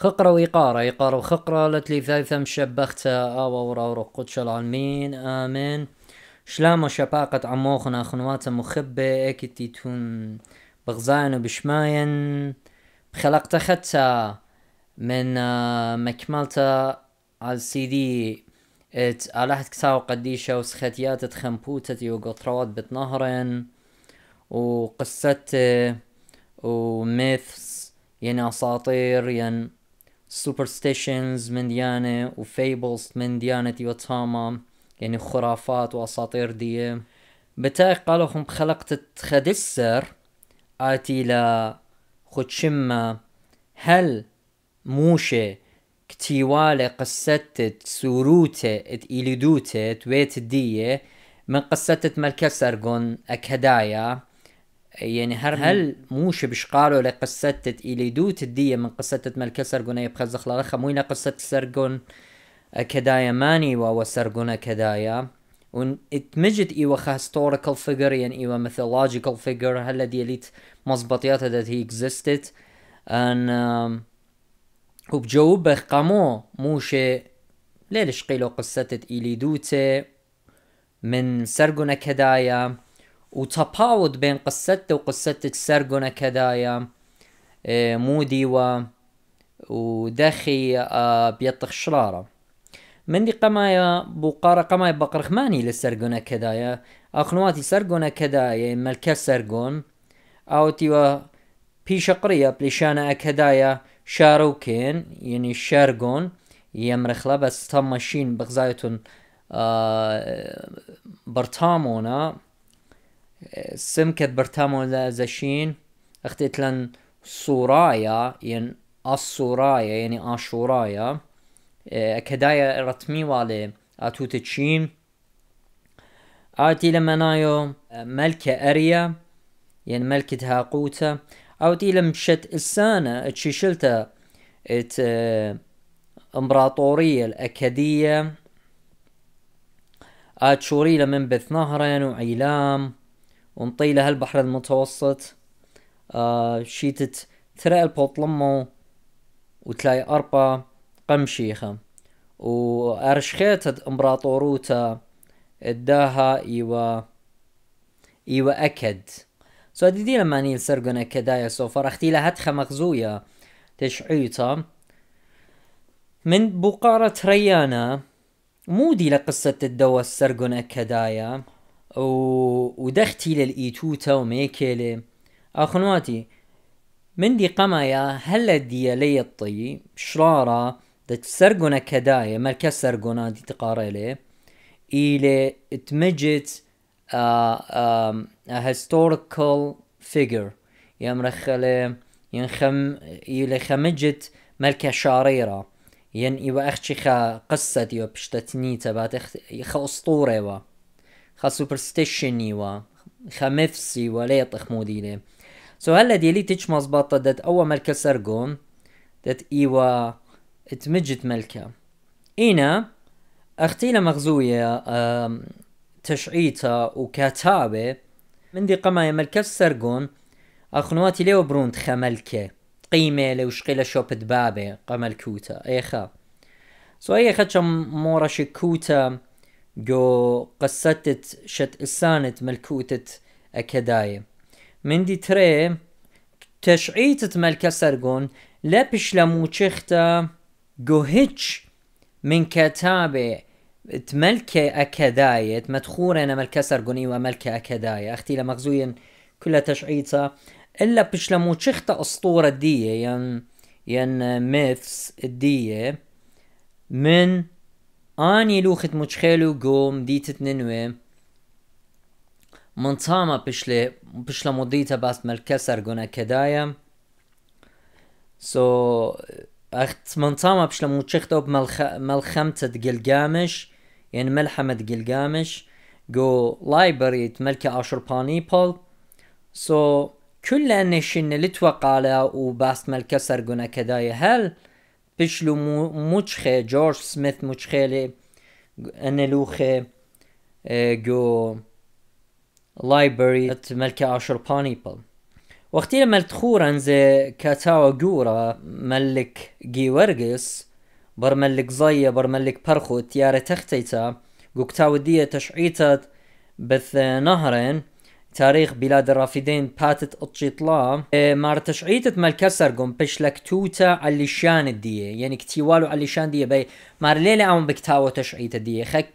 خقرة وإقارة إقارة وخقرة لتلي ثالثة مشبختها أو ورا قدش العالمين آمين. شلامة شباقة عموخنا أخنوات مخبة إكتي تون بغزاين وبشماين خلقت خدتا من مكملتا على السي دي ات على كساو قديشة وسختيات تخمبوتتي وقطروات بتنهرن وقصت وميثس يعني أساطير يعني سوبرستيشنز من ديانة وفيبلز من ديانة يوتاما يعني خرافات وأساطير دي بتاعي قالوا خلقت خدسر آتي لا خدشمة هل موشة كتيوالة قصتت سوروتة إت إلدوتة تويت دية؟ من قصتت ملكسرقون أكهدايا. يعني هر هل موش بشقالو لقصتت إلي دوت الدية من قصتت ملكة سرقون يبقى زخلا لخا موينا قصة سرقون كدايا ماني ووا سرقون كدايا. ون اتمجد ايوا historical figure يعني ايوا mythological figure. هلا دي ليت مزبطيات that he existed أن وبجوب قامو موشي ليش قيلو قصتت إلي دوتي من سرقنا كدايا. وتفاوض بين قصته وقصة سرقنا كدايا آه مودي و ودخي آه بيطخ شرارة من دي قمايا بوقارة قمايا بقرخماني لسرقنا كدايا. اخنواتي سرقنا كدايا ملكا سرقون. أو تيوا بيش قرية بليشانا اكدايا شاروكين يعني شارقون. يمرخلا بس ماشين بغزايتون آه برتامونا. سمكت برتامو زشين اختيت لن صورايا يعني الصورايا يعني آشورايا. كدايا رتمي والي اتو تشين. آتي لما نايو ملكة أريا يعني ملكة هاقوتا أو تي لما شت السانة تشيشلتا ات إمبراطورية الأكادية. آتشوري من بث نهرين وعيلام. ونطيله البحر المتوسط. آه شيتت ترى البوطلمو وتلاقي أربا قمشيخة. وأرشخيت إمبراطوروتا إداها إيوا إيوا أكد. سو دي لما نيل سرقن أكدايا سو فرختي لها هتخا مغزويا تشعيتا من بقارة ريانا مودي لقصة الدوا السرقن أكدايا و... ودختي للإيتوتا وميكيلي أخنواتي من دي قمايا هلا دي لي الطي؟ شرارة تسرقنا كدايا مالكا سرقنا دي تقاريلي. إلي تمجت a historical figure. يمرخلي ينخم إلي خمجت ملكة شاريرة ين إيوا أختشي خا قصة يو بشتتني تبات خا أسطورة خا سوبرستيشن و خا ميثسي وليط موديلي سو هلا ديلي تيش مزبطة دات أول ملكة سرقون دات إيوا اتمجت ملكة. إينا أختينا مغزوية تشعيتا وكاتابة. من دي قما ملكة سرقون أخنواتي ليو برونت خملكة قيمة لو شقيلة شوب دبابة قملكوتا أي خا سو أي خدشا مورا شكوتا جو قصتت شت إسانت ملكوتة أكداية. من دي تري تشعيتة ملكة سرقون لبش لموشختا جو هيتش من كتابة تملكة أكداية مدخورة أنا ملكة سرقوني وملكة أكداية. أختي لمغزوين كلها تشعيتها. إلا بش لموشختا أسطورة دية ين ين ميثس الدية من اني لوخت مشخيلو قوم ديت ننوي من صامة بشلي بشلا مضيتا باس ملكسر قنا كدايا سو اخت من صامة بشلا موشختو بملخ ملخمتة قلقامش يعني ملحمة قلقامش جو لايبرري ملكة اشرباني بول سو so, كل انشن لتوقع وباس ملكسر قنا كدايا هل بشلو موچخه جورج سميث أنا لوخه جو لايبرري ملكة اشر بانيبل وقتی لما تخورن زي كاتاوا جورا ملك جيورجس بر ملك زايا بر ملك برخو تيارة تختيتا قوكتاو دية تشعيتت بث نهرين تاريخ بلاد الرافدين باتت اطشيطلا إيه، مار تشعيتت مال كسرقم بشلك توتا على شان الدية. يعني كتيوالو على شان دية بي مار ليلة عم بكتاو تشعيت الدية خك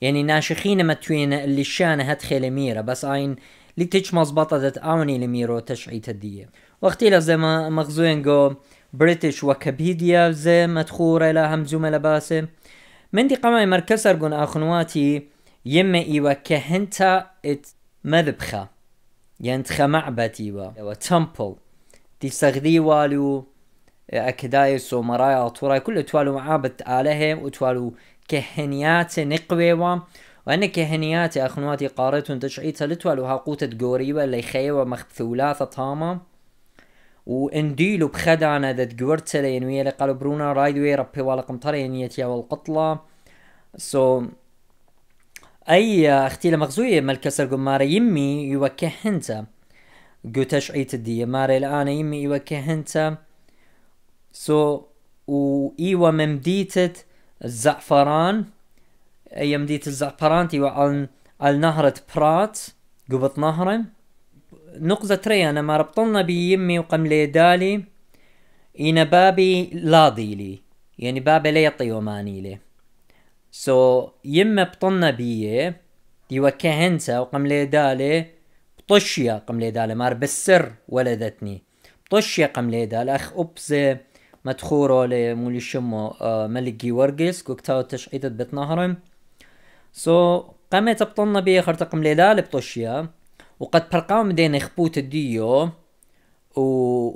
يعني ناشخين ما توين اللي شان هتخيل ميرا بس عين تيش مزبطة دت آوني لميرو تشعيت الدية وقتي زي ما مغزوين جو بريتش وكبيديا زي مدخورة لها همزومة لباسة من دي قمعي مركز ارقون آخنواتي يما ايوا كهنتا ات مذبخة. ينتخى معبد ايوا ايوا تمبل دي سغدي والو اكدايس ومرايا طورا كل توالو معابد آلهة وتوالو كهنيات نقويوا وأن كهنيات أخنواتي قارتون تشعيتها لتوالو هاقوتة قوريوة اللي خيوة مخبثولاثة طامة. وانديلو بخدعنا ذات جورتسلا ينوية قالوا برونا رايدوي ربي والا قمطرة ينيتيا والقطلة. سو so, أي أختي مغزوية ملكسر قمارة يمي يوكه هنتا. قو تشعيت الدية ماري الآن يمي يوكه هنتا. سو و ايوا ممديتة الزعفران. أي مديت الزعفران؟ تيوا النهرة برات قبط نهرن نقزة تري أنا ما ربطلنا بيمي وقملي دالي. إنا بابي لاضي لي يعني بابي لي طيوماني لي. سو يما بطلنا بيه ديوا كهنسا وقملي دالي بطشيا قملي دالي مار بالسر ولدتني بطشيا قملي دالي أخ أبزي مدخورو لمولي شمو آه ملقي ورقس كوكتاو تشعيدت بتنهرم سو so, قامت بطلنا بيه خرطقم ليلال بطشيا وقد برقام دين خبوت الديو و...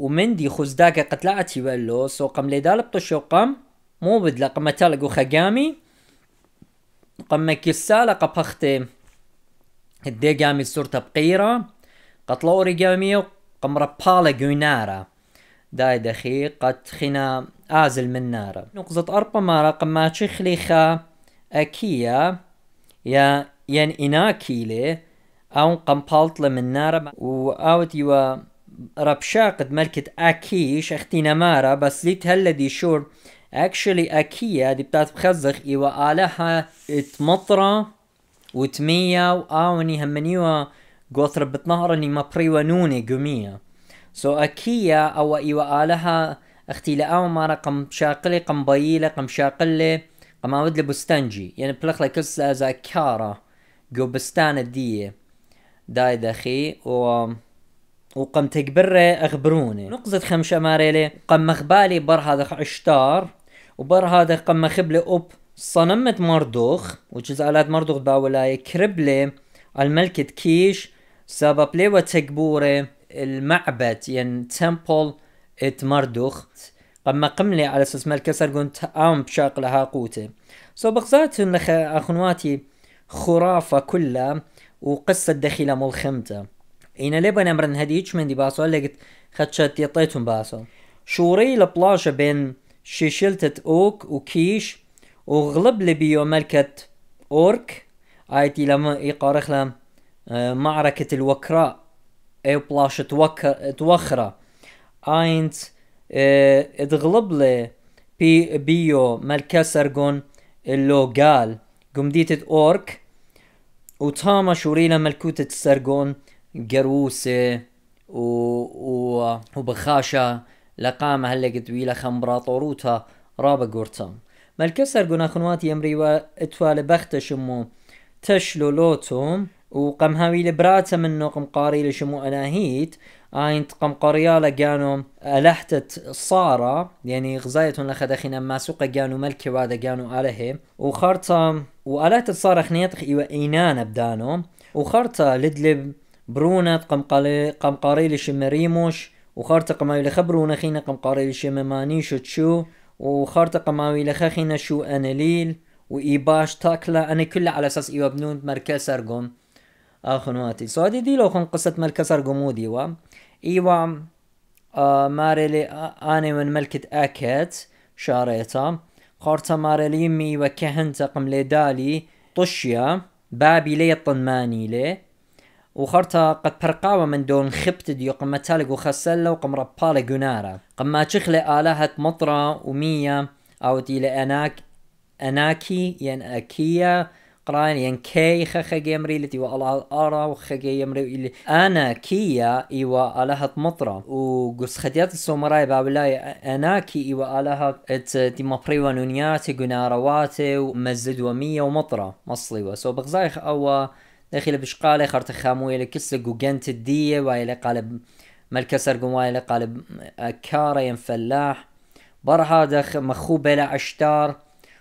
ومندي خزداك قتلعتي ولو سو قم ليدال بطشو قم مو بدلا قم تلقو خقامي قم كسالة قبختي الدي قامي صورة بقيرة قتلو اوريجامي قم ربالة جوينارا داي دخي قد خنا آزل من نارا نقزة أربا مارا ما تشخلي خا أكيا يا ين إناكيلي أو قمبالت من نارا واوت يوا ربشاقد ملكة اكيش أختي نمارا بس ليت هلدي شور. اكشلي اكيا دي بتاعت بخزخ ايوا آلها اتمطرة وتمية واوني همنيوا قوثر بتنهرني ما بريوانوني قمية سو اكيا أو ايوا آلها أختي لأو مارا قم شاقلي قم بايلة قم شاقلي قم آود بستانجي يعني بلخ لك كارا قو بستان الديه داي دخي و وقم تكبر اخبروني نقزة خمشة ماريلي قم مخبالي بر هذا عشتار وبر هذا قم مخبلي أوب. صنمت مردوخ. وجزالات مردوخ باولاي كربلي الملكة كيش سبب لي وتكبوري. المعبد يعني تمبل إت مردوخ. قم قملي على أساس ملكة سرقون تقام بشاقلها قوتي. سو بغزات اخواتي خرافة كلها. وقصة دخيلة ملخمتة إنا لبن أمرن هديج من دي باسو لقيت خدشت يطيتهم باسو شوري لبلاشة بين شيشلتة أوك وكيش وغلب لي بيو ملكة أورك آيتي لما يقارخ لهم آه، معركة الوكراء اي بلاشة توخرة اينت آه اتغلب لي بي بيو ملكة سرقون اللو قال قمديت اورك وتاما شورينا ملكوتة السرقون قروسة و... و... وبخاشة لقامة هلا قد ويلا خمبراطوروتا رابا قورتا ملكة سرقون اخنواتي يمري واتوال بختة شمو تشلو لوتوم وقم هاوي لبراتا منو قم قاري لشمو اناهيت آين قم قريالا كانوا ألحتت صارة يعني غزاية لخدخنا ما سوق كانوا ملكي وادا كانوا عليه وخرطة وألحتت صارة خنيتخ إيوا إينان بدانو. وخرطة لدلب برونت قم قالي قم قاري لشمريموش وخرطة قماوي لخبرونا خينا قم قاري لشممانيش تشو وخرطة قماوي لخخينا شو أناليل وإيباش تاكلا أنا كلها على أساس إيوا بنون مركز سرقون اخنواتي سو هذه دي لو خن قصة ملكة سرقمودي و إيوا آه ماريلي آه آني من ملكة أكت شاريتا. خورتا ماريلي يمي وكهنتا قم لي دالي طشيا. بابي لي طنماني لي. وخرتا قد برقاوة من دون خبت ديو قم تالق وخسلة وقم ربالة جنارة قم تشخلة آلهة مطرة ومية أو دي لأناك أناكي ين أكيا قرآن ين كي خخ جيمري لتي والله أرى وخ جيمري اللي أنا كيا إيوا آلهة مطرة. وقص خديات السومراي بابلاي أناكي إيوا آلهة ات دي مبريوة نونياتي جنارواتي ومزد ومية ومطرة مصلي وسو بغزايخ أو داخل بشقالة خرت خاموية لكسة جوجنت الدية وايلة قالب ملكسر قوايلة قالب كارة ينفلاح برها دخ مخوبة لعشتار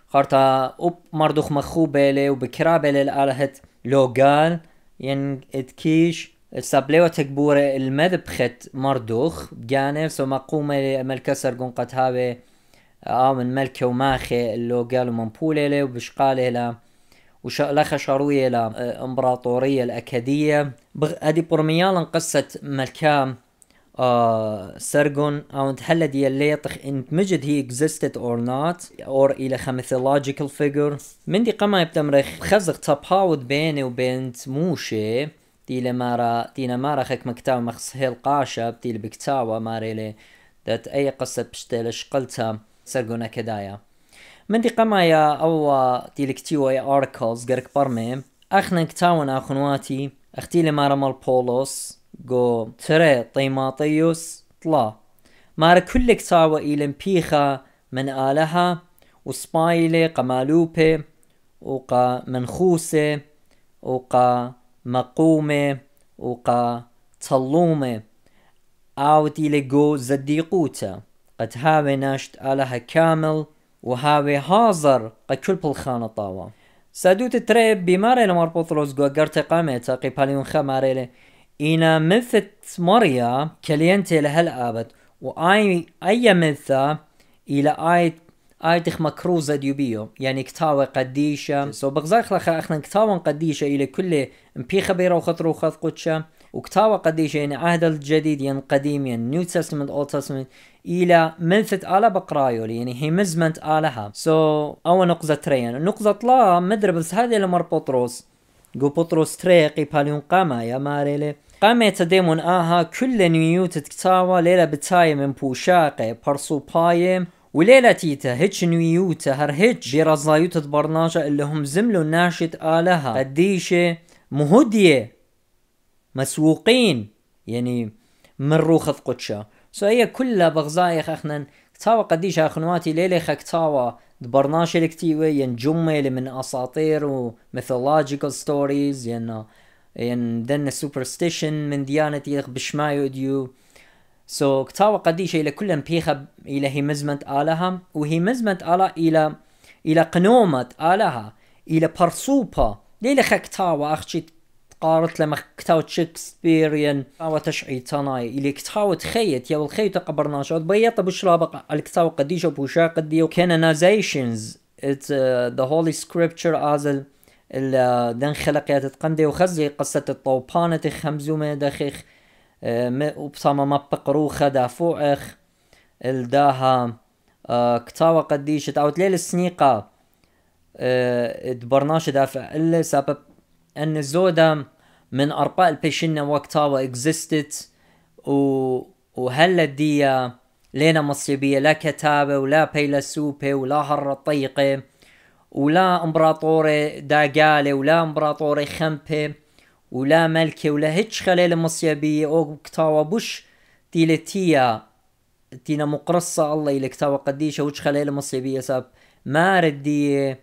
خرتا أوب مردوخ مخوبة لي وبكرابة للآلهة لوغال ين اتكيش سابليو تكبورة المذبخت مردوخ. بجانب سو مقومة ملكسر قن قد هاوي آه من ملكة وماخي اللوغال ومنبولة لي وبشقالة لا وشلخ شروية الأكادية. هذه برميالا قصة ملكام آه سرغون أو هل دي اللي إن مجد هي existed or not or إلى mythological figure. من دي قما يبتمرخ خزق تباود بيني وبين موشي. دي لمارا دي مارا خك مكتاو مخص هيل قاشا بتي بكتاوا ماري لي دات أي قصة بشتلش قلتها سرغون أكدايا. من دي قما يا أو دي لكتيو اي أركلز قرك برمي. اخنا كتاون اخنواتي أختي لي مارا مال بولوس. جو ترى طيماطيوس. طلا. مار كل كتاوة إلى بيخا من آلها. وسبايلي قمالوبي وقا منخوسة وقا مقومة وقا تلومة دي لجو زديقوتا. قد هاوي ناشت آلها كامل. قد كل بالخانة طاوة. سادوت تريب بماري لمار بطرس جو قرت قامتا قيباليون خماري إنا مثت مريا كلينتي لهالآبد وآي أي مثا إلى آي آي تخ مكروزة ديوبيو يعني كتاوة قديشة سو بغزاخ لخا اخنا كتاوة قديشة إلى كل مبي خبيرة وخطر وخذ قدشة وكتاوة قديشة يعني عهد الجديد يعني قديم يعني نيو تستمنت اول تستمنت إلى منثت آلة بقرايو يعني هي مزمنت آلها سو so, أو نقزة ترين نقزة لا مدرب بس هذه لمر بطرس جو بطرس تريقي باليون قاما يا ماريلي قامت ديمون آها كل نيوت تكتاوى ليلة بتاية من بوشاقة برسو بايم وليلة تيتا هيتش نيوتا هر هيتش برزايوت برناجة اللي هم زملوا ناشط آلها قديشة مهدية مسوقين يعني من روخذ قدشة سو هي كلها بغزايخ اخنا كتاوى قديشة اخنواتي ليلة كتاوى دبرناش الكتيوة ين جملة من اساطير و mythological stories ين ين دن سوبرستيشن من ديانتي بشمايو ديو سو كتاوى قديشة إلى كل بيخا إلى هي مزمت آلها وهي مزمت آلها إلى إلى قنومة آلها إلى برسوبا ليلة كتاوى أخشي قارت لما كتاوة شكسبيريان كتاوة تشعي تناي إلى كتاوة خيت يا والخيت قبرنا شو بيط بشرابق الكتاوة قديشة بوشا قديو canonizations it's uh, the holy scripture as a دن خلقيات تقندي وخزي قصة الطوبانة خمزومة دخيخ آه وبصامة ما بقروخة دافوعخ الداها آه كتاوة قديشة أو ليل السنيقة دبرناش دافع إلا سبب أن الزودة من ارباء البيشنة وقتاوة اكزيستت و وهلا دي لينا مصيبية لا كتابة ولا بيلسوبة ولا هر طيقة ولا امبراطوري داقالي ولا امبراطوري خمبي ولا ملكي ولا هيتش خليل مصيبية أو كتاوى بوش تيلتيا تينا مقرصة الله إلى كتاوى قديشة وش خليل مصيبية ساب ما ردي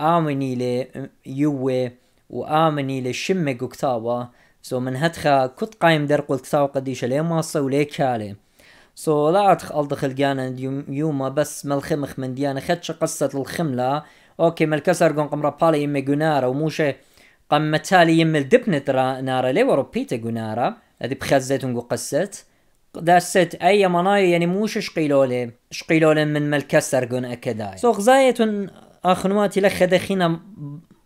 آمني لي يوي وآمني لي شمك وكتاوى سو من هتخا كنت قايم درقو الكتاوى قديشة ليه ماصة وليه كالي. سو لا أدخل دخل جانا يوما بس ملخمخ من ديانا. خدش قصة الخملة. أوكي ملكسر قم قم رابالي يمي جونارا وموشي قم متالي يم الدبنت نارا لي ورو بيتا جونارا هذي بخزت ونقو قست داست أي مناي يعني موش شقيلولي. شقيلولي من ملكسر قون أكداي. سو غزاية اخنواتي لخ دخينا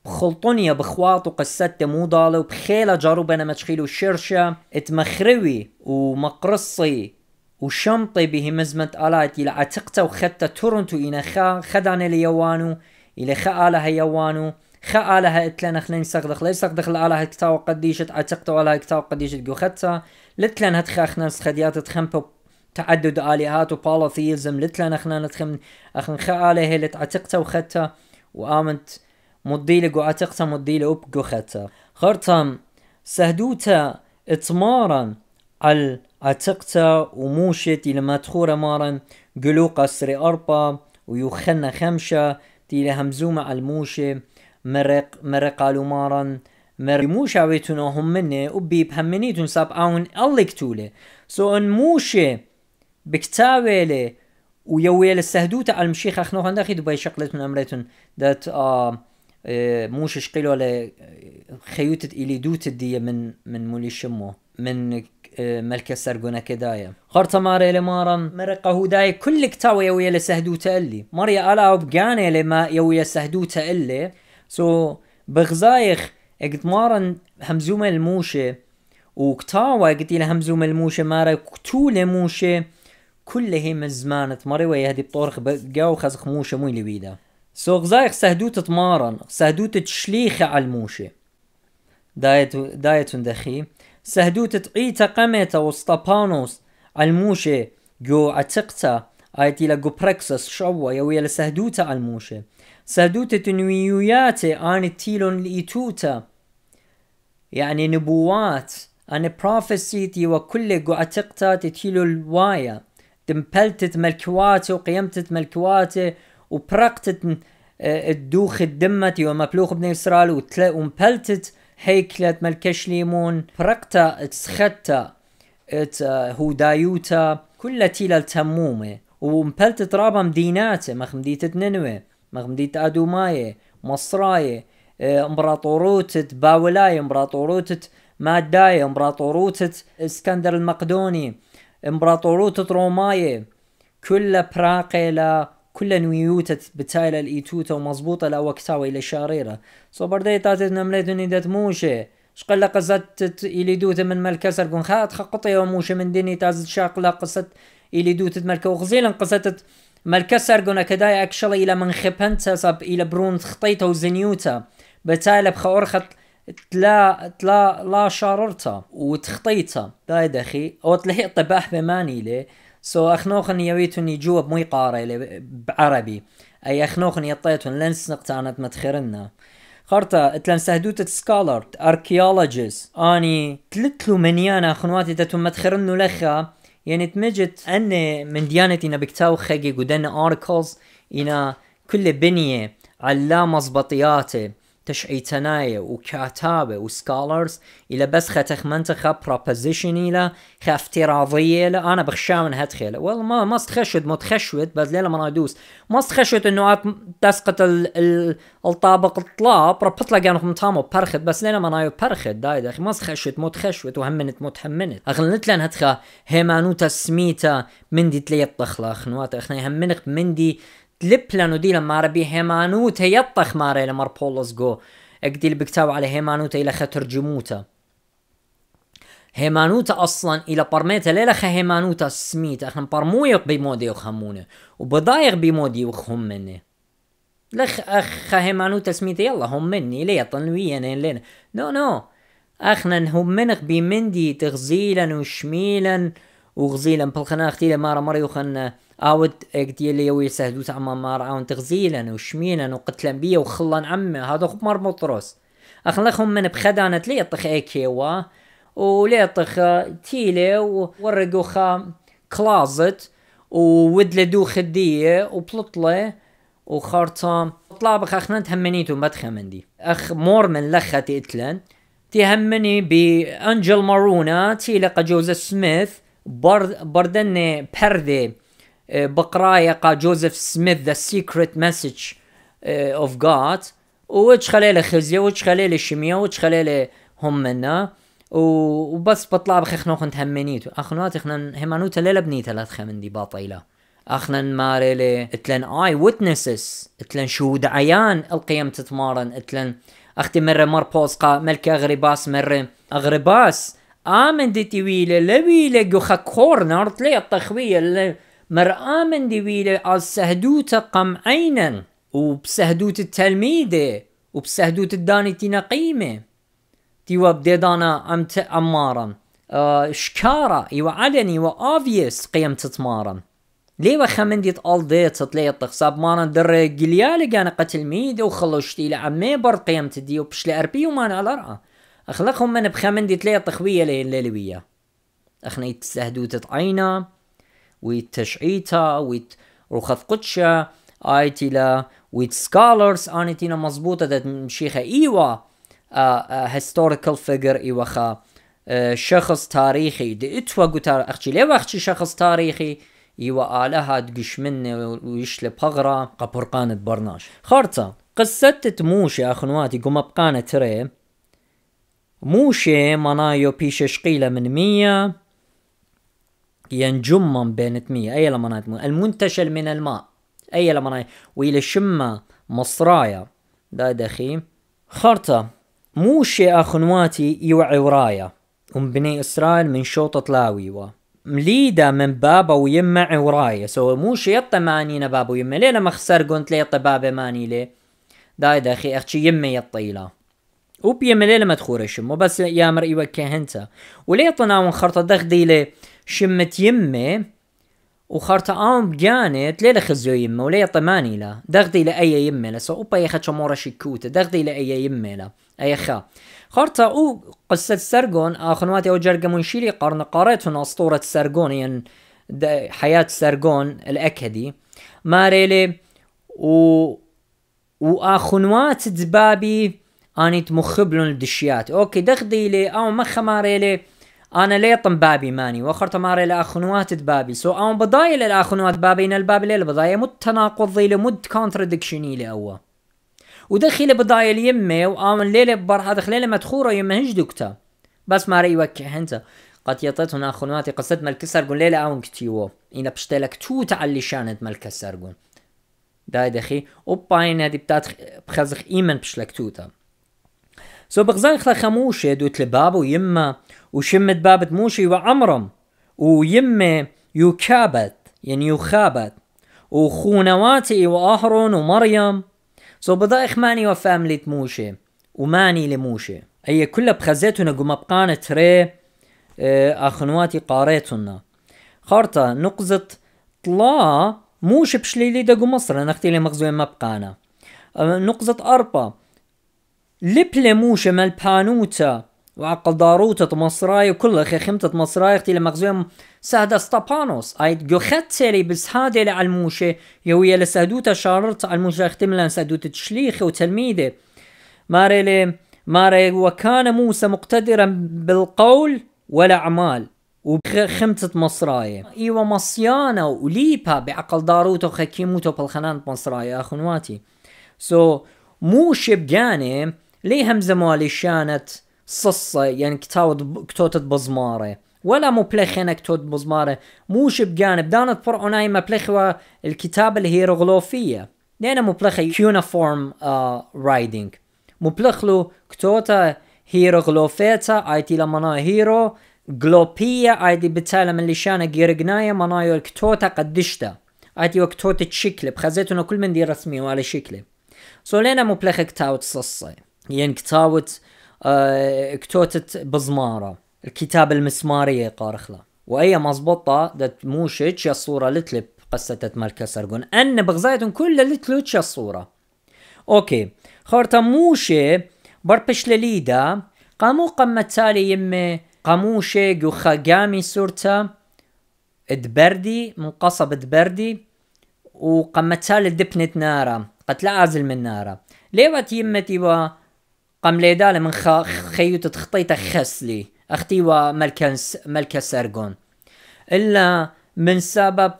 خلطونيا بخواط وقست مو ضالة وبخيلة جارو بنا متشخيل وشرشة اتمخروي ومقرصي وشمطي به مزمت آلاتي لعتقتا وخدتا تورنتو إنا خا خدعني ليوانو إلى خاله يوانو. خا آلها اتلان أخنين سقدخ ليس سقدخ لآلها كتاو قديشة عتقتو آلها كتاو قديشة جوختها لتلان هتخ اخنا سخديات تخمبو تعدد آلهات وبالوثيزم لتلان اخنا نتخم أخن خا آلها لتعتقتا وختها وآمنت مديلة وعتقتا مديلة أب جوختها خرطم سهدوتا اتمارا على عتقتا وموشت إلى مدخورة مارا قلوقا سري أربا ويخنا خمشة تيلي همزومة على الموشة مرق مرق مارا مر موشة ويتون هم مني وبي بهمنيتون ساب أون كتولي سو أن موشة بكتاويلي ويويل السهدوتا على المشيخ اخنو هندخي دبي شقلتون أمريتون. دات آه موش شقيلو على خيوتة إلي دوت دي من من مولي شمو من ملكة سرقونا كدايا. خرطة ماري لمارا مرقة هوداي كل كتاوي يويا لسهدوتا اللي ماريا ألا وبقاني لما يويا سهدوتا اللي سو بغزايخ إقت مارا همزومة الموشة وكتاوى قلت لها همزومة الموشة مارا كتولة موشة كلها مزمانة مري ويا هدي بطورخ بقاو خزخ موشة مو اللي بيدا سو غزايخ سهدوت تمارن سهدوت تشليخة على الموشة دايت دايت دخي سهدوت تعيتا قمتا وسطابانوس على الموشة جو عتقتا ايتي لقو بركسس شوا يويا لسهدوتا على الموشة سهدوتا تنويوياتي آن تيلون لإيتوتا يعني نبوات أنا بروفيسيتي وكل جو عتقتا تتيلو الوايا تمبلتت ملكواتي وقيمتت ملكواتي. وبرقتت آه، الدوخ الدمتي ومبلوخ بن إسرائيل ومبلتت هيكلة ملكش ليمون. برقتا تسختا ات آه، هودايوتا كل تيلا التمومة ومبلتت رابا مدينات مخمديت ننوي مخمديت أدوماية مصراية آه، إمبراطوروتة باولاية إمبراطوروتة ماداية إمبراطوروتة إسكندر المقدوني إمبراطوروتة روماية. كل براقيلا كل نويوتا بتايلا الايتوتا ومضبوطة لا وقتاوي إلى شاريرة. سو بردي تاتت نمليتوني دات موشة شقل قصت إلي دوت من ملكسر قن خات خقطي وموشة من ديني تازت شاقلا قصت إلي دوت ملكة وغزيلا قصت ملكسر قن كداي اكشلي إلى من خبنتا صاب إلى برون خطيتا وزنيوتا. بتايلا بخورخت تلا تلا لا شاررتا وتخطيتا. داي دخي. أو تلهي طباح بماني لي سو أخنوخن يويتون يجوب مي قاري بعربي. أي أخنوخن يطيتون لنس نقطانت متخرنا خرطة اتلن سهدوت سكالر اركيولوجيس آني تلتلو منيانا خنواتي تتو متخرنو لخا. يعني تمجت ان من ديانتي نبكتاو خيجي قدن أركلز إنا كل بنية على مزبطياتي تشعيتناية وكاتابة وسكالرز إلى بس ختخ منطقة بروبوزيشن إلى افتراضية لا أنا بخشاون هدخل والله ما ما استخشد متخشوت بس ليلة ما ندوس ما استخشد إنه تسقط ال ال الطابق الطلاب ربط لك أنا متامو برخد بس ليلة ما نايو برخد داي داخل. ما استخشد متخشوت وهمنت متحمنت أغل نتلن هدخا هيمانوتا سميتا من دي تلي الطخلة أخنوات أخنا يهمنك من دي تلبلانو دي لما ربي هيمانوت هيطخ ماري لمر بولوس جو. اقدي بكتاب على هيمانوت إلى خطر جموتا هيمانوتا أصلا إلى برميتا ليلة خا هيمانوتا سميت. أخن برمويق بمودي يخمونه وبضايق بمودي يخهم مني. لخ أخ هيمانوتا سميت يلا هم مني. ليه؟ طنويا لين. نو نو. اخنا هم منخ بمندي تغزيلا وشميلا وغزيلا بالخنا أختي مارا مريو خن اود اقدي اللي يوي سهدو تعمى مار عاون تغزيلا وشميلا وقتلا بيا وخلان عمه. هذا خب مار مطرس. اخلخهم من بخدانة ليطخ ايكيوا وليطخ تيلي وورقو خا كلازت وودله دو خدية وبلطلة وخارطة. طلابخ اخنا تهمنيتو بدخة مندي أخ مورمن لخة اتلن تهمني بانجل مارونا تيلقى جوزيف سميث برد بردن بردي. بقراية جوزيف سميث ذا سيكريت مسج اوف جاد وش خليله خزية وش خليله شمية وش خليله هم منا. وبس بطلع بخ خنو خنت همنيتو اخنوات إخنا همانوتا ليلة بني ثلاث خمندي باطيلة أخنا ماريلي اتلن اي ويتنسز اتلن شهود عيان القيم تتمارن اتلن أختي مرة مر بوسقا ملك أغرباس مرة أغرباس. آمن دي تيويلة لويلة جو خا كورنر تلي التخوية مرآة من ديويلة على سهدوت قمعينا وبسهدوت التلميذة وبسهدوت الداني تينا قيمة تيوا بديدانا أمت أمارا آه شكارا ايوا علني وآفيس قيم تتمارا ليه خمندي تقال ديت تطليت تخساب مانا در قليالي كان قتل ميدي وخلوشتي لعمي بر قيم تدي وبشلي أربي وما على رأى. أخلقهم من بخمندي تلي تخوية ليلوية أخنا يتسهدو تتعينا ويت رخث قدشة آيتي لا ويت سكالرز آنيتينا مزبوطة دات مشيخة إيوا هيستوريكال فيجر إيوا خا شخص تاريخي دي اتوا قتار أختي ليه وقتي شخص تاريخي إيوا آلها دقش مني ويشلي بغرة قبرقانة برناش خارطة قصة تموشي أخنواتي قم أبقانة تري موشي منايو بيش شقيلة من مية ينجم بين مية أي لمنايت المنتشل من الماء. أي لمنايت وإلى شمة مصرايا دا دخي خارطة موشي أخنواتي يوعي ورايا. أم بني إسرائيل من شوطة لاوي و مليدة من بابا ويما ورايا. سو موشي يطا مانينا بابا ويما ليه لما خسر قلت لي يطا بابا ماني ليه؟ داي داخي أختي يما يطيلا وبيما ليه لما تخور شمو بس يا مر إيوا كهنتا وليه طناون خرطة؟ دخدي لي شمت يمي وخرطة آم بجانت ليه لخزو يمه وليه طماني لا. دغدي لأي يمه لا. سو أوبا يخد شمورة شكوتة دغدي لأي يمه لا. أي خا. خرطة أو قصة سرقون آخنواتي أو جرقة منشيري قرن قريتون أسطورة سرقون يعني حياة سرقون الأكدي ماريلي و وآخنوات دبابي اني مخبلون الدشيات أوكي دغدي لي آو مخ ماريلي آنا ليطم بابي ماني واخرت ماري لاخنوات بابي سو أو بضاي لاخنوات بابي ان الباب ليل بضاي مد تناقضي لمد كونتراديكشني لأوا ودخيل بضاي اليمه وامن ليله بر هذا خليله مدخوره يمه هج دكتا بس ما رأي وكي هنتا. قد يطيتون اخنواتي قصد ملكسر قول ليلة اون كتيوو إنا بشتلك تو تعلي شانت ملكسر قول داي دخي وباين هادي بتات بخزخ ايمن بشلك توتا. سو بغزان خلا خموشة دوت لبابا ويما وشمت بابت موشي وعمرم ويمة يكابت يعني يخابت وخونواتي وأهرون ومريم. سو بدا إخماني وفاملي موشي وماني لموشي. أي كلها بخزيتنا قم أبقانا تري آه، أخنواتي قاريتنا. خارطة نقزة طلا موش بشليلي دقو مصر نختي لي مغزوين مبقانا آه، نقزة أربا. لبلموشة مال بانوتا. وعقل داروتة مصراي وكل خي خمتة مصراي أختي لمغزوم سهدة ستابانوس ايد جو ختسلي بس هادي لعلموشة يويا لسهدوتا شاررت علموشة اختم لأن سهدوتا تشليخي وتلميذة. ماري لي ماري وكان موسى مقتدرا بالقول والأعمال وخمتة مصراية إيوا مصيانة وليبا بعقل داروتو خكيموتو بالخنان مصراية اخواتي سو so, موشة بجاني ليه همزة مالي شانت صصة يعني كتاود كتوتة بزمارة. ولا مو بلخنا كتوت بزمارة. موش بجانب دانت فرعوناي ما بلخوا الكتابة الهيروغلوفية لأنا مو بلخ كيونيفورم رايدنج مو بلخلو كتوتا هيروغلوفيتا آيتي لمنا هيرو. جلوبية ايدي بالتالي من لشانة جيرجنايا منايو الكتوتا قدشتا. آيتي وكتوتا تشكل بخزيتنا كل من دي رسمي وعلى شكله سو لينا مو بلخ كتاوت صصة. يعني كتاوت آه كتوتة بزمارة. الكتابة المسمارية قارخلا وأي مزبطة دت موشج الصورة لتلب قصة ملكة سرقون أن بغزايتون كل لتلوتش الصورة. أوكي. خارتا موشي بربش لليدا. قامو قمة تالي يمي. قاموشي جو خاقامي سورتا. دبردي من قصب دبردي وقمة تالي دبنت نارا. قد لا أزل من نارا. ليوات يمتي و قام ليدال من خ... خيوت تخطيت خسلي أختي وملكس ملكة سرقون إلا من سبب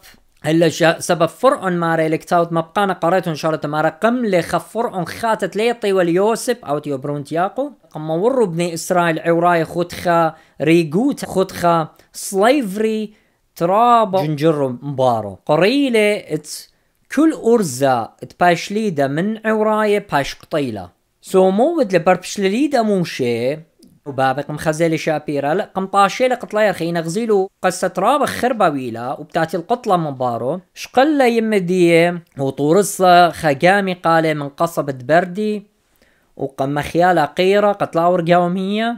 إلا سبب فرعون ماري لكتاوت مبقانا قريتون شارة مارا قم لي خف فرعون خاتت ليطي واليوسف أو تيو برونتياقو قم ورو بني إسرائيل عوراي خدخا ريقوت خدخا سلايفري تراب جنجرو مبارو. قريلة ات كل أرزة تباشليدا من عوراية باش قطيلة سو موت لبربش لليدا موشي وبابق مخزل شابيرا لا قم طاشي لقطلا خي نغزيلو قصة رابخ خربة ويلا وبتاتي القطلة من بارو. شقلة يمدية وطورصة خقامي قالة من قصبة بردي وقم خيالا قيرة قتلاور قومية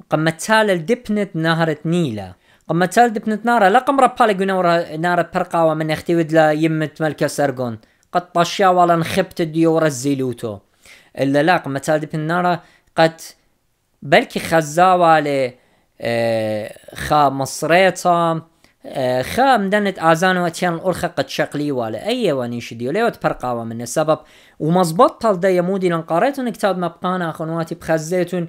وقم تال دبنت نهرة نيلة قم تال دبنت نارة لا قم ربالي قنورة نارة برقاوة من أختي ودلا يمت ملكة سرقون. قد طشا ولا نخبت ديور الزيلوتو. إلا لا قم تال دبنت نارة قد بلكي خزاوة ل آه خا مصريتا آه خا مدنت آزانو أتيان الأرخة قد شقلي ولا أي واني شديو ليو تبرقاوة من السبب. ومزبط طال دا يمودي لأن قريتون كتاب مبقانا اخواتي بخزيتون.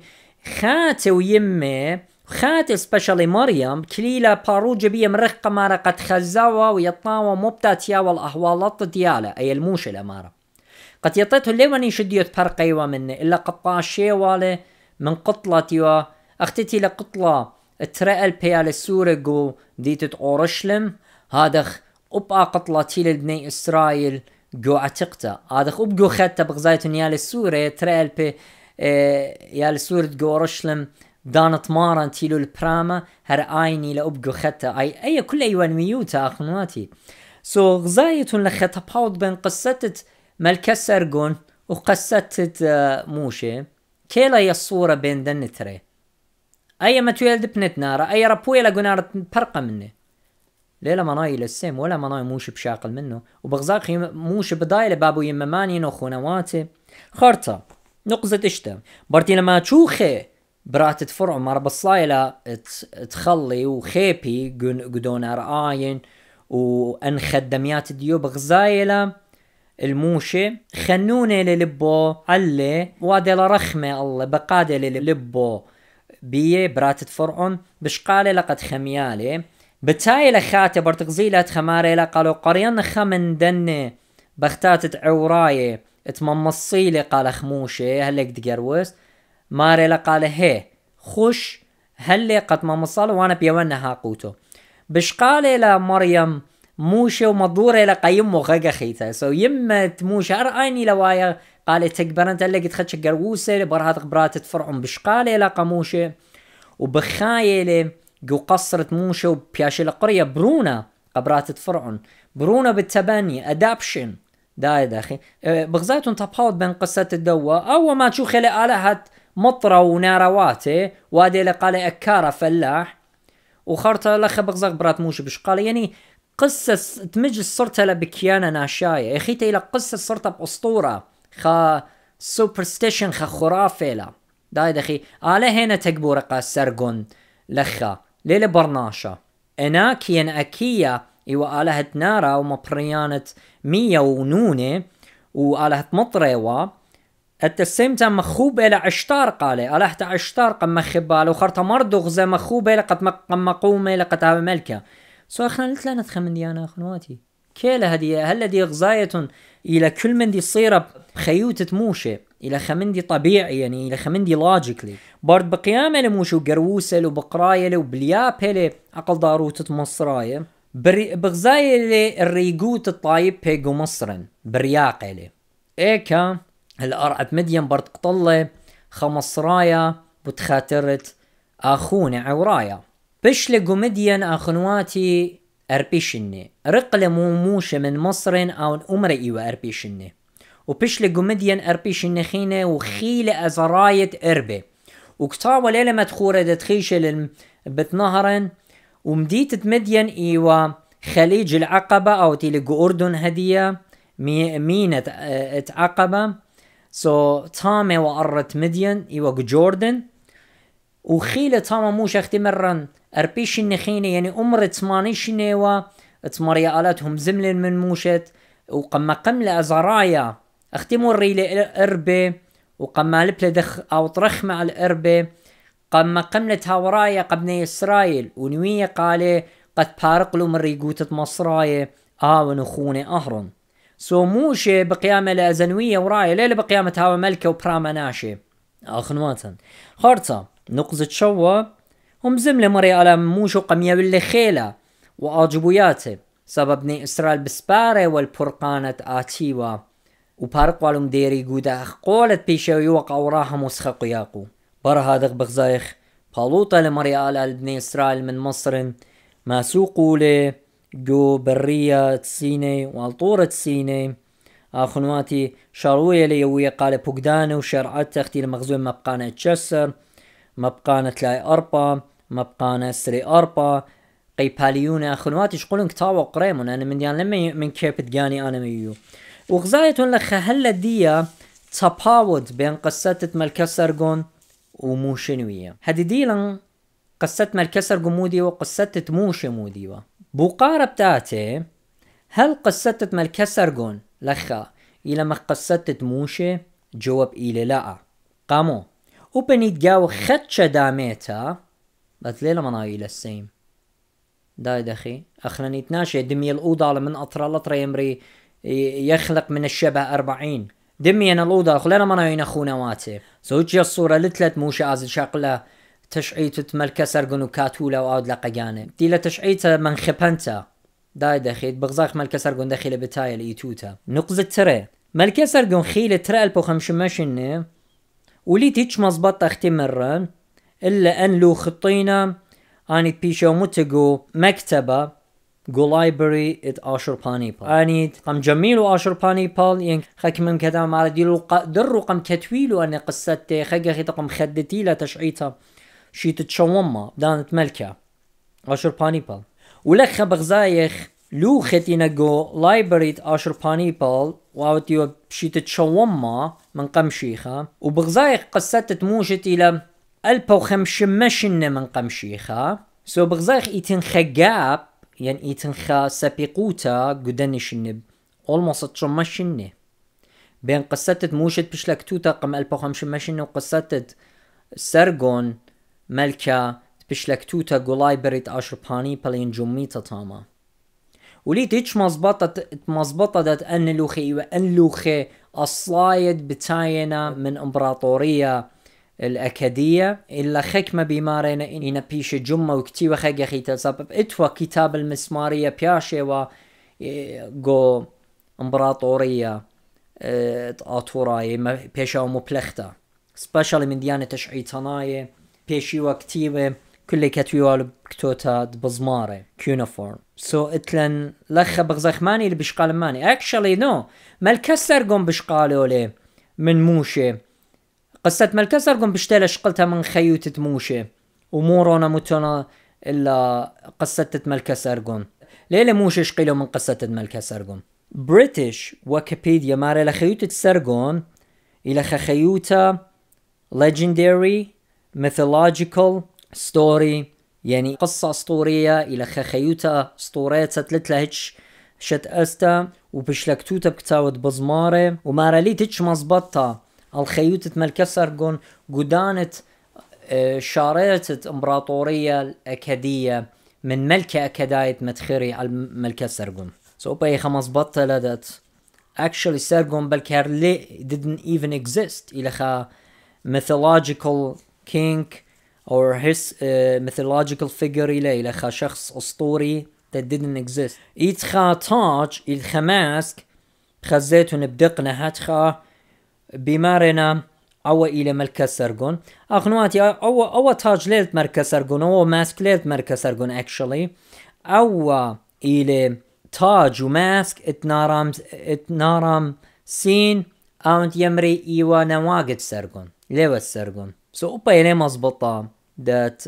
خاتي ويمي خاتي سبيشالي مريم كليلا بارو جبية مرخ قمارة قد خزاوا ويطاوا مبتاتيا والأحوالات ديالا أي الموش الأمارة قد يطيتو ليواني شديو تبرقيوا مني إلا قطع والي من قطلة أختتي لقطلة ترأل بيال قو ديتت أورشلم هذا أبقى قطلة تيل بني إسرائيل جو عتقتا هذا خوب جو خدتا بغزايتون يال السورة ترأل بي يال السورة جو أورشلم. دانت مارا تيلو البراما هر آيني لأبقو خدتا. أي أي كل أيوان ميوتا أخنواتي. سو غزايتون لختا باود بين قصتت ملكة سرقون وقصتت موشي كيلا هي الصورة بين دنتري أي ما تويل دبنت نارا أي ربوية لقنارة برقة مني ليلة مناي للسيم ولا مناي موش بشاقل منه وبغزاقي موش بدايلة بابو يمماني نو خونواتي خرطة نقزة اشتا برتي لما تشوخي براتت فرع مر بصايلة تخلي وخيبي قدون رآين وان خدميات ديو بغزايلة الموشة خنونة للبو علي وادي رخمة الله بقادة للبو. بية براتت فرعون بشقالة لقد خميالي بتاي لخاتي برتقزيلة خماري قالوا قريان خمن دني بختات عوراي اتممصيلي قال خموشي هلك دقروس ماري قال هي خش هلي قد ممصال وانا بيوانا هاقوتو بشقالي لمريم موشة ومضورة لقيم وغاقا خيتا سو يمة موشة. أرأيني لوايا قال تكبرنت اللي قد خدش قروسة برهات براتت فرعون بشقالي لقموشة وبخايلة جو قصرت موشة وبياشي القرية برونا قبرات فرعون برونا بالتبني ادابشن داي داخي. أه، بغزاتون تباوت بين قصة الدوا أول ما تشوف خلي آلهة مطرة ونارواتي وادي لقال أكارة فلاح. وخرت لخ بغزاق برات موش بشقال يعني قصة تمج صرت بكيانة ناشاية يا أخي إلى قصة صرت بأسطورة. خا سوبرستيشن خا خرافة لا داي دخي. آلة هنا تقبورقا سرقون لخا. ليلة برناشا. اناكين أكيا. إيوا آلهة نارا ومبريانة مية ونونة. وآلهة مطريوا. At the same time مخوب إلى عشتار قالي آلهة عشتار قم مخبالة. وخرطة مردغ زي مخوب إلى قد قم مقومة إلى قد ملكة. سو اخنا قلت لنا تخمن ديانا اخنواتي كيلا هدي هل دي غزاية إلى كل من دي صيرة خيوتة موشة إلى خمندي طبيعي يعني إلى خمندي لوجيكلي برد بقيامة لموشو قروسة وبقراية وبليابة عقل داروتة مصراية. بري بغزاية الريقوت الطايب بيقو مصرن. برياقة لي. إيكا الأرعب مدين برد قطلة خمصرايا بتخاترت اخونة عورايا. بشلقو مدين اخنواتي اربيشني رقلة موموشة من مصرن أو امرئي أيوه اربيشني وبشلقو مدين اربيشني خينة وخيلة ازراية اربي وكتاوة ليلة مدخورة دتخيشة بتنهرن ومديت مدين ايوا خليج العقبة أو تيلقو اردن هدية مي مينة عقبة سو تامي وقرت مدين ايوا جوردن وخيلة تاما موش أختي مرن أربيش النخينة يعني أمر تماني شنيوا تماريا آلاتهم زمل من موشت وقم قملة أزرايا أختي موري لاربي وقم لبلا دخ أو طرخ مع الاربي قم قملة هاورايا قبني إسرائيل ونوية قالي قد بارق له من ريقوتة مصرايا آون خوني أهرن سو موشي بقيامة لأزنوية ورايا ليلة بقيامة هاو ملكة وبراما ناشي أخنواتا خارتا نقزة شوا هم زملة مري على موشو قمية باللي خيلة وآجبوياته سببني إسرائيل بسبارة والبرقانة آتيوا وبارق والم ديري قودا قولت بيشو يوقع وراها مسخق ياقو برا هذا بغزايخ بالوطة لمري على بني إسرائيل من مصر ما سوقوا لي جو برية سيني والطورة سيني اخنواتي شاروية ليوية قال بوغدان وشرعت تختي المغزوين مبقانا تشسر مبقانا تلاي أربا مبقانا سري أربا. قي باليونا اخنواتي شقولن كتاوا قريمون أنا من ديان لما من كيف تجاني أنا ميو وغزايتون لخ هلا ديا تفاوت بين قصة ملكسرجون وموشنوية هدي ديلن قصة ملكسرجون مودي وقصة موشي مودي بوقارة بتاعتي هل قصة ملكسرجون لخا إلى ما قصة موشي جواب إلى لا. قامو. وبنيت جاو خدشة داميتا. بس ليلة منا إلى السيم. داي دخي. أخنا نتناشي دمي الأوضة من أطرى لطرة يمري يخلق من الشبه أربعين. دمي أنا الأوضة. خلينا منا ينخونا واتي زوجي الصورة لتلت موشي آزل شاقلة تشعيت تملكة سرقن كاتولا وعود لقجانة دي تشعيت من خبنتا. داي دخيت بغزاخ ملكة سرقن دخيل بتايا لإيتوتا نقزة ترى. ملكة سرقن خيلة ترى ألبو خمشمشنة ولي تيتش مزبط اختمرا إلا أن لو خطينا أني بيشو متقو مكتبة جو لايبرري ات اشر باني بال أني قم جميلو اشر باني بال ين خك من كذا ما ديلو درو قم كتويلو أني قصتي خك خي تقم خدتي لا تشعيتها شي تتشوما دانت ملكة. اشر باني بال ولخ بغزايخ لو ختينا جو لايبرري اشر باني بال واوتيو شي تتشوما من قم شيخة وبغزايخ قصت إلى ألبو خمشمشن من قم شيخة سو بغزايخ ايتن خجاب يعني إيتنخا سابيقوتا قدنش النب almost تشمشني بين قصتت موشت بشلكتوتا قم ألبو خمشمشني وقصتت سرغون ملكا بشلكتوتا قولاي بريت أشرباني بلين جميتا تاما. وليت إيش مزبطة مزبطة دات أن لوخي وأن لوخي أصلايد بتاينا من إمبراطورية الأكادية. إلا خكمة بمارينا إنا بيش جمة وكتي وخيجة خيتا سبب إتوا كتاب المسمارية بياشي و جو إمبراطورية آتوراي بيشا ومبلختا سبيشال من ديانة تشعيطاناية بيشي وكتيبة كل كتويوال بكتوتا بزمارة كيونيفورم. سو اتلن لخ بغزخماني اللي بشقال ماني اكشلي نو مالكسر قوم بشقالو لي من موشي قصة ملكسر قم بشتلش قلتها من خيوتة موشة ومورونا متونا إلا قصة ملكسر قم ليلة موشة شقيلو من قصة ملكسر قم بريتش ويكيبيديا ماري لخيوتة سرقون إلى خيوتة legendary mythological story يعني قصة أسطورية إلى خيوتة أسطورية تتلتلا هيتش شت أستا وبشلكتوتا بكتاوت بزمارة ومارا تتش مزبطة. الخيوتة ملكسرجون قدانت آه، شاريت إمبراطورية الأكادية من ملكة أكاداية متخري على ملكة سرقون سو باي خمس بطلة دات actually سرقون بالكار لي didn't even exist. إلى خا mythological king or his uh, mythological figure إلى إلى خا شخص أسطوري that didn't exist. إيتخا تاج الخماسك خزيتون بدقنا هاتخا بمارنا أو إلى مركز سرقون. اخنواتي أو أو تاج ليلت مركز سرقون أو ماسك ليلت مركز سرقون اكشلي أو إلى تاج وماسك اتنارم اتنارم سين اوانت يمري ايوا نواقد سرقون ليوا سرقون. سو أوبا يلي مزبطة. دات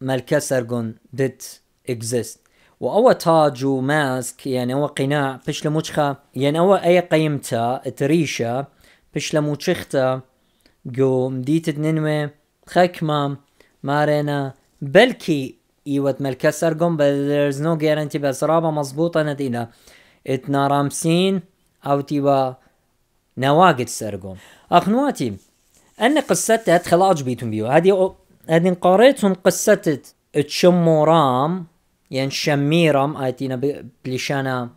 مركز سرقون دت اكزيست وأو تاج وماسك يعني أو قناع بش لموشخة يعني أو أي قيمتا تريشة بش لموچختا جو مديت ننوي خكما مارينا. بلكي ايوت ملكا سرقم بل there's no guarantee بس رابا مظبوطة ندينا اتنا رامسين أو تيوا نواقد سرقم اخنواتي أن قصتها خلاص بيتم بيو. هذه هذه قريتهم قصة تشمو رام يعني شميرم آيتينا بليشانا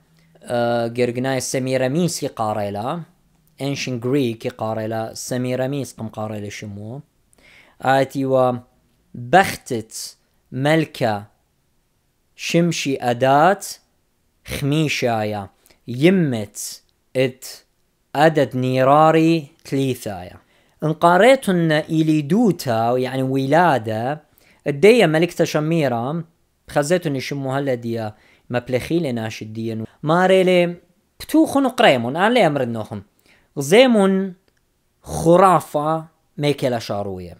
آه قرقناي سميراميسي قاريلا. Ancient Greek يقاري لا سميراميس قم قاري لا شمو آتي و بختت ملكة شمشي أداة خميشايا. يمت ات أدد نيراري تليثايا إن قاريتن إليدوتا يعني ولادة الدية ملكة شميرة خزيتن يشمو هلا ديا مبلخي لناش الدين ماريلي بتوخن وقريمون أنا لي أمر النوخم غزيمون خرافة ميكلا شاروية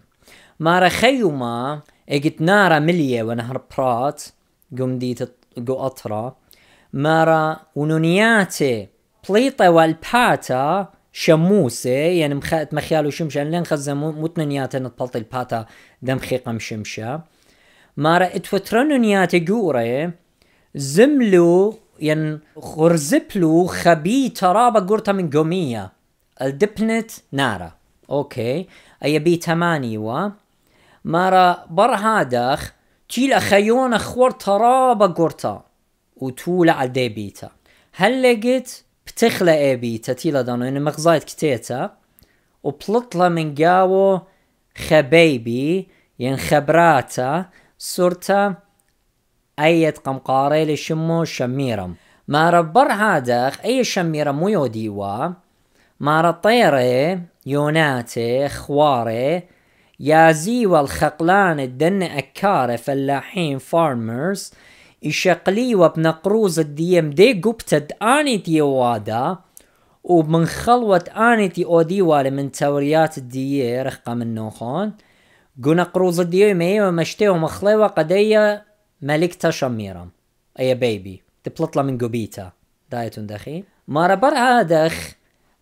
مارا خيوما إجت نارا ملية ونهر برات قم دي قو أطرا. مارا ونونياتي بليطة والباتا شموسة يعني مخات مخيالو شمشة لين خزا متنياتا نطلط الباتا دم خيقة مشمشة. مارا اتوترنونياتي قوري زملو ين خرزبلو خبي ترابا قرطة من قومية. الدبنت نارا. أوكي. اي بي تماني و مارا بر هادخ تيل أخيون خور ترابا قرطة. وتولع على دي بيتا. هل لقيت بتخلى اي بيتا تيلا دانو يعني مغزايت كتيتا. وبلطلة من قاو خبيبي ين خبراتا صورتا ايت قمقاري لشمو شميرم ما ربر هادخ اي شميرم مو يوديوا. ما رطيري يوناتي خواري. يازي والخقلان الدن أكارة فلاحين فارمرز. يشقلي وبنقروز الديم دي قبتد آني ديوادا ومن خلوة آني دي أوديوالي من توريات الدية رخقة من نوخون قنا قروز الديو ميو مشتيو مخليوة قدية ملكتا شميرا. أي بيبي تبلطلا من قبيتا. دايتون دخي ما ربر هادخ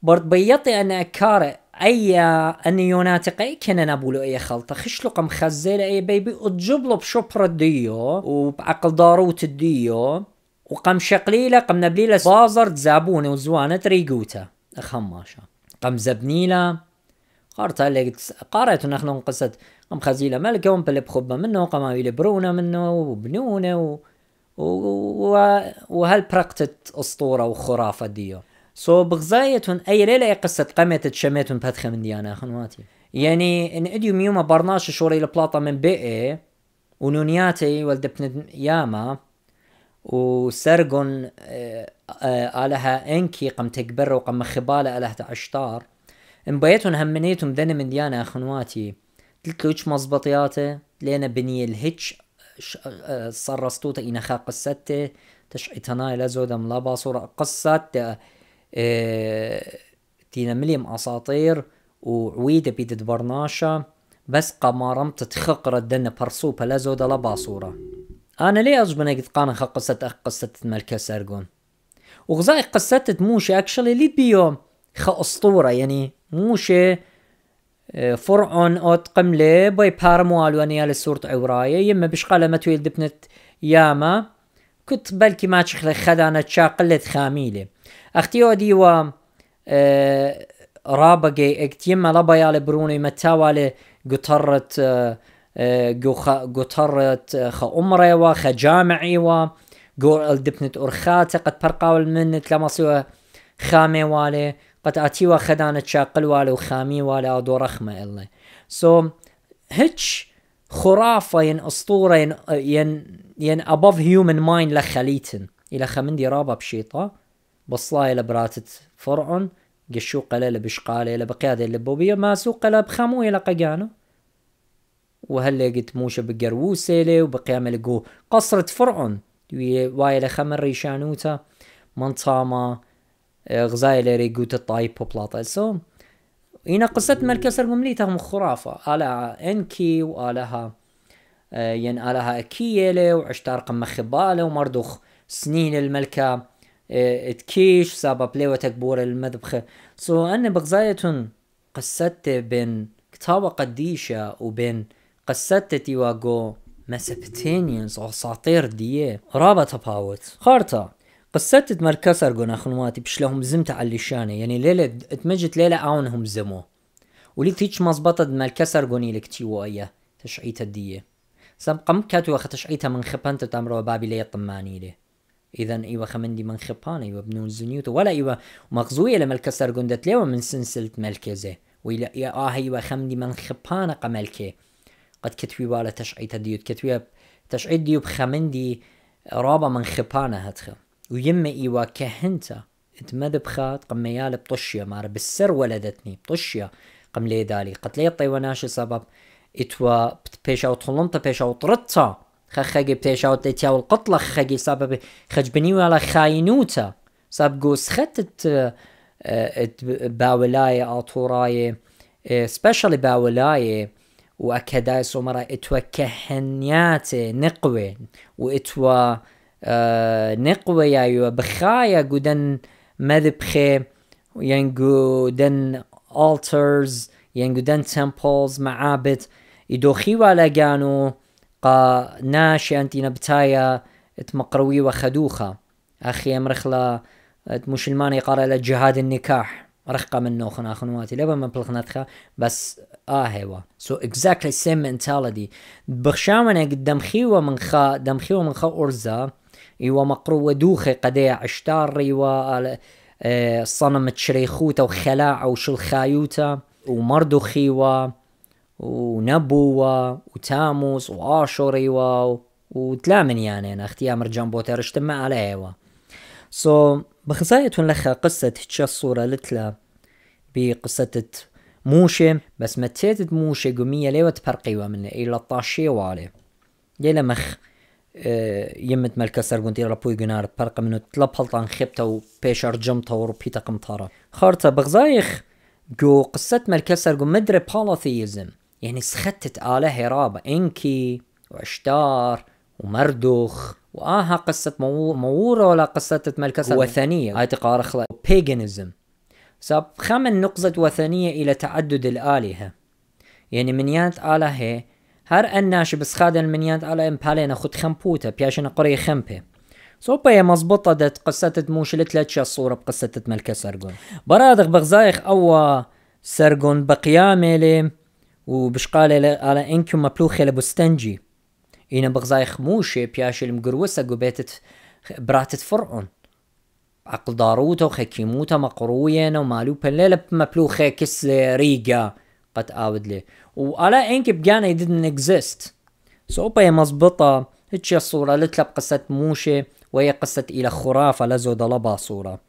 برد بيطي أنا أكار أي أن يوناتق أي كنا نبولو أي خلطة. خشلو قم خزيل أي بيبي وتجبلو بشبر الديو وبعقل داروت الديو وقم شقليلة قم نبليلة. بازر تزابوني وزوانة ريقوتا أخماشا قم زبنيلة. قارتا اللي قارت نحن قصة قم خزيلة ملكة ومبلي بخبة منه قم يلبرونا منه وبنونة و... و... وهالبرقتت أسطورة وخرافة ديو. سو بغزايتون أي ليلة قصة قمت تشميتون بادخة من ديانا خنواتي يعني إن إديو ميوما برناش شوري البلاطة من بئي ونونياتي والدبن ياما وسرقون آه آه آلها إنكي قم تكبر وقم خبالة آلها عشتار. إن بيتون همنيتهم دن من ديانا خنواتي قلت له مزبطياته لينا بني الهتش آه، صرستوتا إنا خا قصته تشعيتنا لزودم لا باصورة قصة تينا مليم أساطير وعويدة بيدد برناشا بس قمارم تتخقر الدنة برسوبة لزودة لباصورة أنا ليه أجبنا قد قانا قصة أخ قصة ملكة سارقون وغزاي قصة موشي أكشلي لي بيو خا أسطورة يعني موشي آه، فرعون أوت قملي بوي بارموال وانيا لسورة عوراية يما بشقالة ما تويل دبنت ياما. كنت بلكي ما تشخلي خدانة شاقلة خاميلي اختيو ديوا آه رابقي اكتيما لبايا بروني متاوالي قطرت آه قطرت خا أمري وخا جامعي و قول الدبنت أرخات قد برقاول منت لما سوى خامي والي قد أتيوا خدانة شاقل والي وخامي والي أدو رخمة إلا خرافة ين أسطورة ين ين ين above human mind لخليتن. إلى خمندي رابا بشيطة. بصلاي لبراتت فرعون. قشو قليل بشقالي لبقيادة لبوبية. ما سوق بخامو إلى قجانو وهلا قلت موشة بقروسيلي وبقيام لقو. قصرة فرعون. وايلة خمر ريشانوتا. منطامة غزايلة ريقوت الطايب بوبلاطا سو هنا قصة مركز ممليتها خرافة. آلها انكي وآلها ين آلها اكيلة وعشتار قم خبالة ومردوخ سنين الملكة تكيش سابا بليوة تكبور المذبخة. سو أنا بغزايتون قصت بين كتابة قديشة وبين قصت تيواغو مسبتينيانز أساطير دية. رابا تفاوت خارتا قصت مركز أرجونا خنواتي بشلهم زمت على اللشانة يعني ليلة تمجت ليلة أعونهم زمو. ولي تيج مزبطة مركز أرجوني لك تيوايا تشعيت الديه سبقا مكاتو أخ تشعيتها من خبانت تامرو بابي لي طماني ليه اذا أيوه خمندي من خبان أيوه بنون زنيوتو ولا أيوه مغزوية لما الكسر قندت ليوه من سلسلة ملكزة ويلا يا آه أيوه خمندي من خبان قملكي قد كتوي والا تشعيت ديوت كتوي تشعيت ديو بخمندي رابا من خبانة هتخ ويما أيوه كهنتا اتمد بخات قم يال بطشيا مار بالسر ولدتني بطشيا قم لي دالي. قد لي طيوناش سبب. إتوا بيشا وطلنتا بيشا وطرطا خخجي بتيشاوت تياو القطلة خخجي سبب خجبني ولا خاينوتا. ساب سخت باولاية أطوراية سبيشالي باولاية وأكداي سومرا إتوا كهنياتي نقوة وإتوا نقوة يا بخايا قدن مذبخي ينقو دن altars ينقو دن temples معابد. يدوخيوا لقانو قا ناشي أنتي نبتايا تمقروي وخدوخة. أخي امرخلا مسلمان يقرا لجهاد النكاح. رخقة من نوخنا خنواتي لبا من بلغناتخا بس آه هوا سو اكزاكتلي سيم منتاليتي بخشاونا قدام خيوة من خا دم خيوة من خا أرزا. إيوا مقرو ودوخي قديع عشتار إيوا آه صنم تشريخوتا وخلاع وشلخايوتا ومردو خيوة ونبوة وتاموس واشوريوا وتلامن يعني أنا أختي أمر جنبوتا رشتما على إيوا. سو so, بخزاية لخا قصة هتشا الصورة لتلا بقصة موشة بس متيت موشة قمية ليوة تبرقيوا من إلى الطاشية والي ليلة مخ. يمت ملكة سرقون تيرا بوي قنار برقة منو تلب هلطان خبتا وبيشار جمتا وربيتا قمطارة. خارتا بغزايخ جو قصة ملكة سرقون مدري بالاثيزم يعني سختت آله رابة إنكي وإشتار ومردوخ. وآها قصة مورة ولا قصة ملكة وثنية. هاي تقارخ بيغانيزم ساب خمن نقزة وثنية إلى تعدد الآلهة. يعني منيانت آلهة هر الناش بس خاد المنيانت آلهة امبالينا خد خمبوتا بياشنا قرية خمبة صوبا هي مزبوطة دت قصة موش لتلاتشا الصورة بقصة ملكة سرقون برادق بغزايخ أوا سرقون بقيامة لي وبشقالة على إنكم مبلوخة لبستنجي إنا بغزاي خموشة بياش المقروسة قبيتت براتت فرعون. عقل داروتا وخكيموتا مقروينا ومالو بليلة مبلوخة كس ريقا قد آود لي وعلى إنك بقانا didn't exist. سوبا هي مزبطة هتشي الصورة لتلب قصة موشة وهي قصة إلى خرافة لزو دلبا صورة.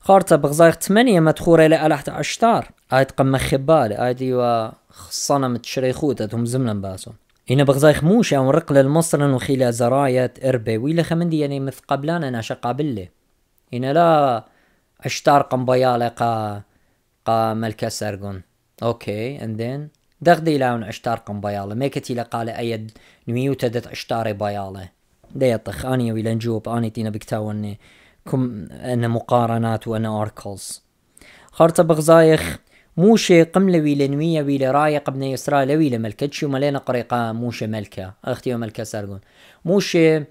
خارطة بغزايخ ثمانية مدخورة إلى ألحت عشتار. آيت قم خبال آيت يوا صنم تشريخوتة هم زمنا باسو. إنا بغزايخ موشة ونرق للمصر وخيلا زراية إربي ويلا خمندي يعني مث قبلان أنا شقابلي إنا لا أشتار قنبيالة قا قا ملكة سرقون and then دغدي لاون أشتار قنبيالة ميكتي لقال أيد نميوتا دت أشتاري بيالة. دي يطخ أني ويلا نجوب أني تينا بكتاوني. كم أنا مقارنات وأنا أركلز. خارطة بغزايخ. موشة قملة ويلا نوية ويلا راية قبنا إسرائيل ويلا ملكة شو ملينا قريقة موشة ملكة. أختي وملكة سرقون موشة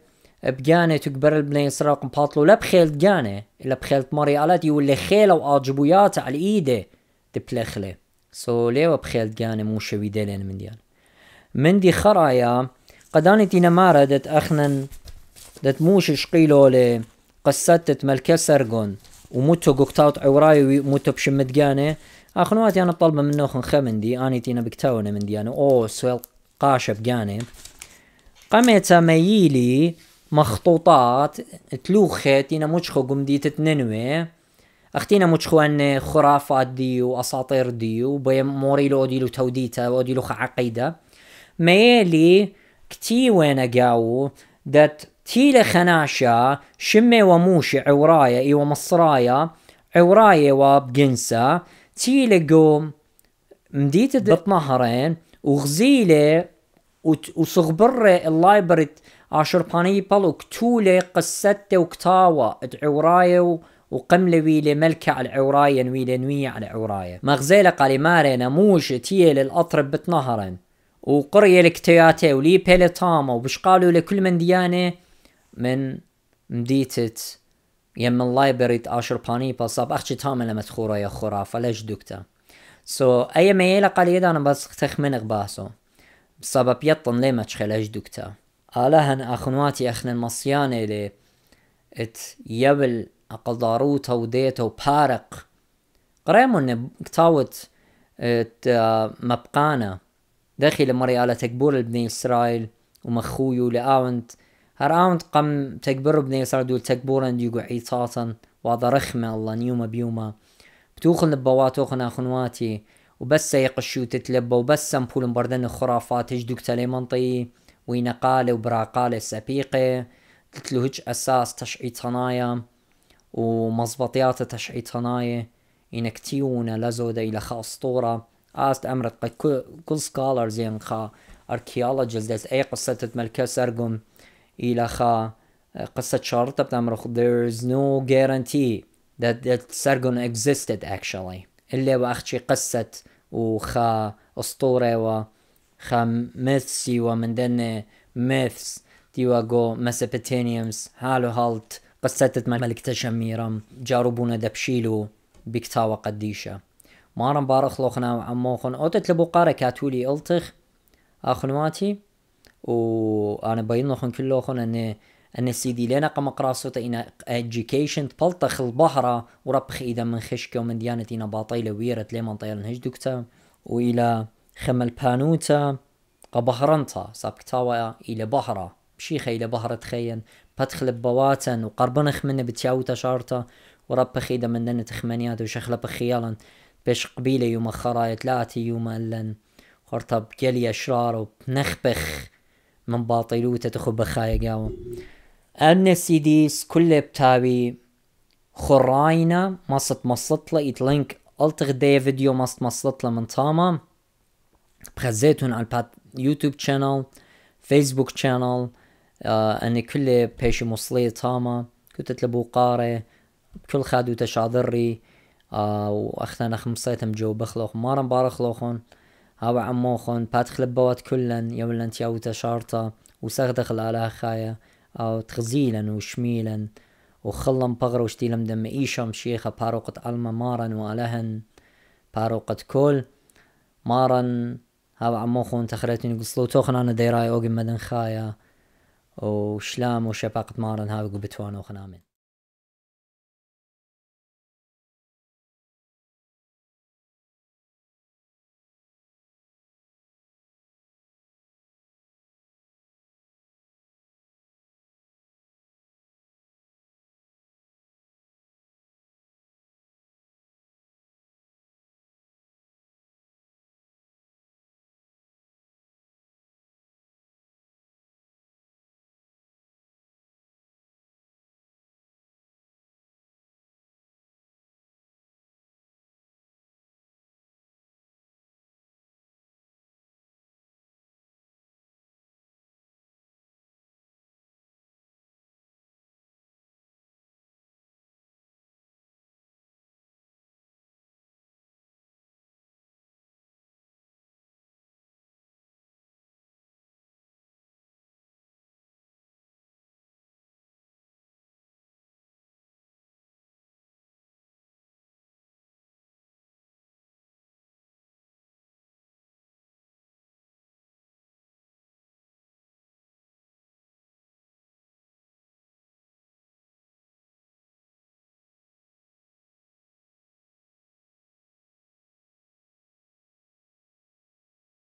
بجانة تكبر بني إسرائيل قنباطلو لا بخيل جانة إلا بخيل مري. على يولي خيلة وآجبويات على إيده تبلخلة موشة ويدلين من ديان من دي خرايا قداني تينا مارا دت أخنن دت موشة شقيلو لقصتت ملكة سرقون وموتو قوكتاوت عوراي وموتو بشمت جانة اخنواتي أنا طالبه منه خن خمندي اني تينا بكتاونه من دي أنا أو سويل قاشة بجاني قمت ميلي مخطوطات تلوخة تينا مجخو قمدي تتننوي أختينا مجخو ان خرافات دي واساطير دي وبي موريلو ديلو توديتا وديلو عقيدة. ميلي كتي وين قاو دات تيلة خناشة شمي وموشي عورايا ايوا مصرايا عورايا وبجنسة تيلة قوم مديت بطنهرين وغزيلة وصغبرة اللايبرت عشر بانيبل وكتولة قصته وكتاوة عوراية وقملة ويلة ملكة على عوراية ويلة نوية على عوراية مغزيلة قالي مارينا موش تيل الأطرب بتنهرن. وقرية الكتياتي ولي بيلتاما وبشقالوا لكل من ديانة؟ من مديتت. يم اللايبرري آشر باني بصاب أخشي تاما لما تخورا يا خرافة ليش دكتا سو so, أي ميلا قليلا أنا بس تخمن غباسو بسبب يطن لي ما دكتا آلهن أخنواتي اخن المصيانة لي. ات يبل داروتا وديتا وبارق قريمون كتاوت ات مبقانا. داخل مريالة تكبور البني إسرائيل ومخويو لآونت هر قم تكبر بني إسرائيل دول تكبورن ديقو عيطاتا وهذا رخمة الله نيوما بيوما. بتوخن لبوات توخن أخنواتي وبس يقشو تتلبى وبس سمبول بردن خرافات جدوك تلي منطي وينقالة وبراقالة سبيقة. تتلو هج أساس تشعي صنايا ومزبطيات تشعيطناية إنك تيونا لزودة إلى خا أسطورة آست أمرت كل كل سكالرز يعني خا archaeologists ديس أي قصة ملكة سرقم إلى خا قصة شرطة بتمرخ there's no guarantee that that Sargon existed actually. اللي وأختشي قصة وخا أسطورة وخا myths ومن دن myths ديوا جو مسوبوتاميومز هالو هالت قصة ملك تشميرم جاربونا دبشيلو بكتاوة قديشة مارن بارخ لوخنا عموخن أو تتلبو قارة كاتولي التخ اخنواتي وأنا بين لوخن كلوخن ان ان سيدي لنا قم قراسوتا إنا education تبلطخ البحرة وربخ إذا من خشكة ومن ديانتنا باطيلة ويرت ليمن طيرن هجدوكتا وإلى خمل بانوتا قبهرنتا سابكتاوا إلى بحرة بشيخة إلى بحرة تخين بدخل بواتن وقربنخ منه بتياوتا شارتا وربخ إذا من دنة تخمانيات وشخلة بخيالا بيش قبيلة يوم خرايت لاتي يوم ألن. خرطب جلي أشرار وبنخبخ من باطلوتا تخو بخايا قاوة النسيديس كل بتابي خراينا مصت مصتلا يتلينك التغ دي فيديو مصت مصتلا من تاما بخزيتون على يوتيوب شانل فيسبوك آه أني كل بيشي مصلية تاما كنت تلبو قاري كل خادو تشاذري آه واختنا خمسيتم جو بخلوخ مارن بارخلوخون هاو عموخون بات خلبوات كلن يولن تياو تشارتا وسغدخل على خايا أو تغزيلا وشميلا وخلم بغر وشتيلم دم إيشم شيخة باروقة ألما مارن وألهن باروقة كل مارن هاو عموخون تخريتني قصلو توخن أنا ديراي أوغي مدن خايا. وشلام وشباقة مارن هاو قبتوان وخنامن